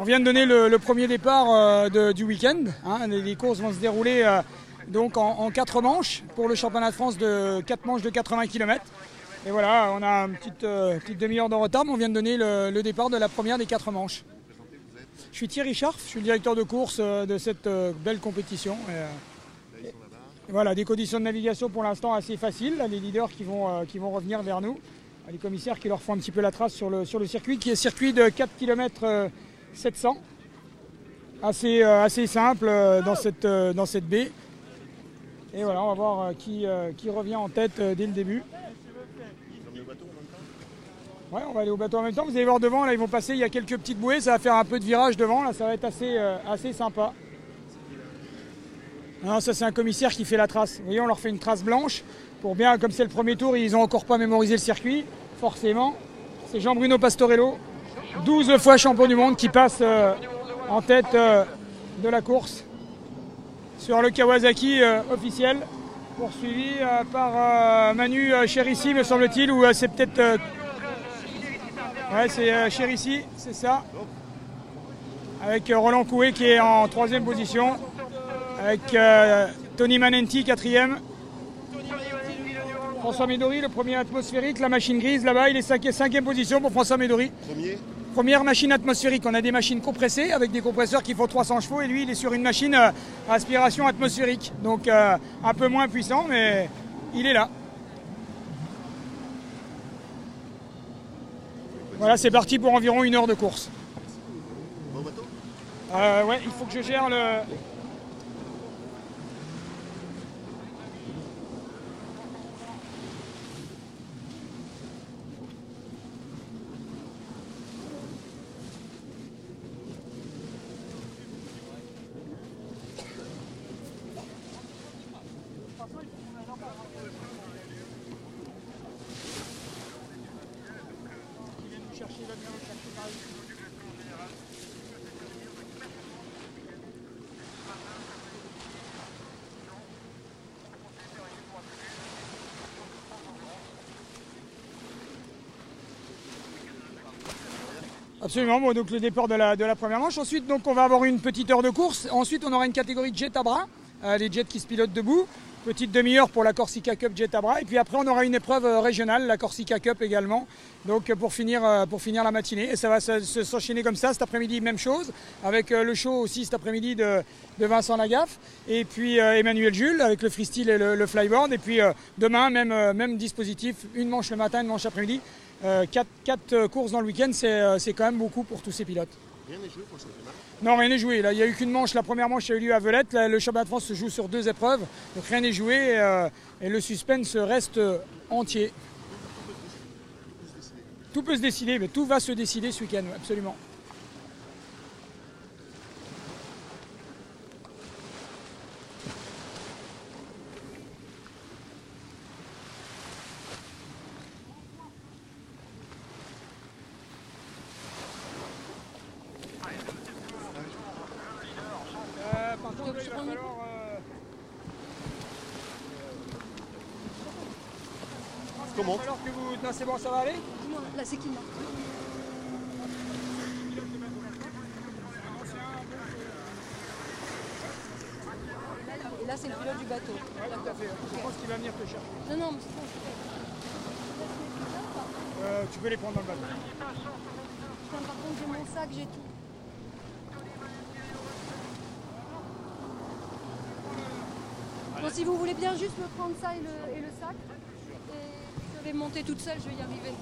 On vient de donner le, premier départ euh, du week-end. Hein. Les, courses vont se dérouler euh, donc en, quatre manches pour le championnat de France de 4 manches de 80 km. Et voilà, on a une petite, euh, petite demi-heure de retard, mais on vient de donner le, départ de la première des quatre manches. Je suis Thierry Scharf, je suis le directeur de course de cette belle compétition. voilà, des conditions de navigation pour l'instant assez faciles. Les leaders qui vont, qui vont revenir vers nous. Les commissaires qui leur font un petit peu la trace sur le, sur le circuit, qui est circuit de 4 km 700. Assez, euh, assez simple euh, dans, cette, euh, baie. Et voilà, on va voir qui, revient en tête dès le début. Ouais, on va aller au bateau en même temps. Vous allez voir devant, là, ils vont passer. Il y a quelques petites bouées. Ça va faire un peu de virage devant. Là, ça va être assez, assez sympa. Non, ça, c'est un commissaire qui fait la trace. Vous voyez, on leur fait une trace blanche. Pour bien, comme c'est le premier tour, ils n'ont encore pas mémorisé le circuit. Forcément. C'est Jean-Bruno Pastorello. 12 fois champion du monde qui passe euh, en tête euh, de la course sur le Kawasaki euh, officiel, poursuivi par Manu Cherissi me semble-t-il, ou c'est peut-être... ouais, c'est Cherissi, c'est ça. Avec Roland Coué qui est en troisième position, avec Tony Manenti quatrième. François Médori, le premier atmosphérique, la machine grise là-bas, il est cinquième, position pour François Médori. Première machine atmosphérique, on a des machines compressées avec des compresseurs qui font 300 chevaux et lui il est sur une machine à euh, aspiration atmosphérique. Donc euh, un peu moins puissant mais il est là. Voilà c'est parti pour environ une heure de course. Euh, ouais, il faut que je gère le, Absolument, donc le départ de la, de la première manche. Ensuite, donc, on va avoir une petite heure de course. Ensuite, on aura une catégorie jet à bras, euh, les jets qui se pilotent debout. Petite demi-heure pour la Corsica Cup jet à bras. Et puis après, on aura une épreuve euh, régionale, la Corsica Cup également. Donc pour finir, euh, pour finir la matinée. Et ça va s'enchaîner comme ça. Cet après-midi, même chose. Avec le show aussi cet après-midi de, Vincent Lagaffe. Et puis Emmanuel Jules avec le freestyle et le, flyboard. Et puis demain, même, même dispositif. Une manche le matin, une manche. 4, euh, euh, courses dans le week-end, euh, c'est quand même beaucoup pour tous ces pilotes. Rien n'est joué pour le championnat Non, rien n'est joué. Il n'y a eu qu'une manche. La première manche a eu lieu à Velette. le championnat de France se joue sur deux épreuves. Donc rien n'est joué et, le suspense reste entier. Tout peut se décider, mais tout va se décider ce week-end, absolument. Alors que vous... Non, c'est bon, ça va aller Non, là, c'est qui, là Et là, c'est le pilote du bateau. Oui, tout à fait. Je pense qu'il va venir te chercher. Non, non, mais c'est bon, euh, Tu peux les prendre dans le bateau. Putain, par contre, j'ai mon sac, j'ai tout. Bon, si vous voulez bien juste me prendre ça et le, et le sac, monter toute seule, je vais y arriver.